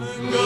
Amen.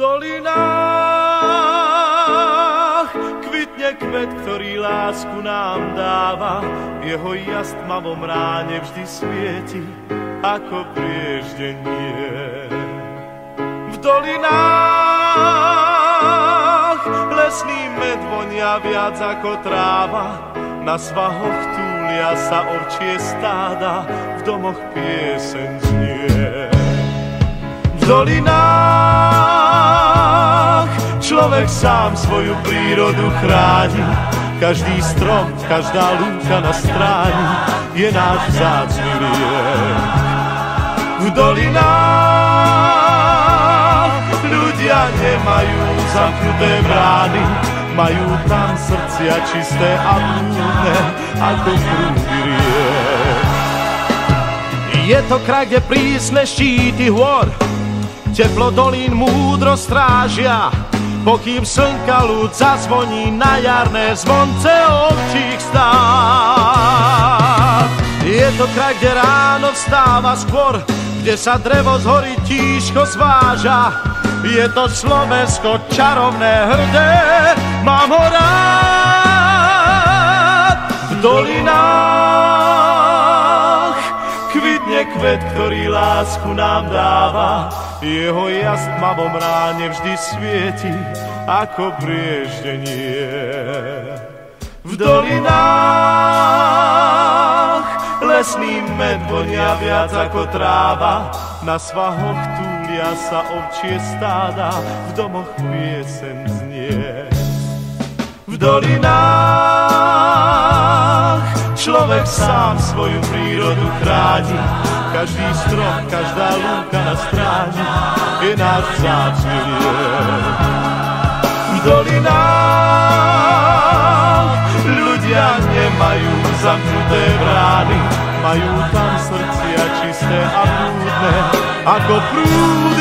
Dolinách kvitne kvet, ktorý lásku nám dáva. Jeho jas tmavom ráne vždy svieti, ako prieždenie. V dolinách lesný med vonia viac ako tráva, na svahoch túlia sa orčie stáda, v domoch pieseň znie. Dolinách človek sám svoju prírodu chráni, každý strom, každá lúka na stráni je náš vzácný liek. V dolinách ľudia nemajú zamknuté brány, majú tam srdcia čisté a prúdne ako prúdy riek. Je to kraj, kde prísne štíty hôr, teplo dolín múdro strážia, pokým slnka ľud zazvoní na jarné zvonce ovčích stáv. Je to kraj, kde ráno vstáva skôr, kde sa drevo z hory tížko zváža, je to Slovensko čarovné, hrdé, mám ho rád. V dolinách kvet, ktorý lásku nám dáva, jeho jas tmavom ráne vždy svieti, ako prieždenie. V dolinách lesný med vonia viac ako tráva, na svahoch Túlia sa ovčie stáda, v domoch piesen znie. V dolinách človek sám svoju prírodu chráni, každý strom, každá lúka na stráni je náš vzácný V dolinách ľudia nemajú zamknuté brány, majú tam srdcia čisté a prúdne, ako prúd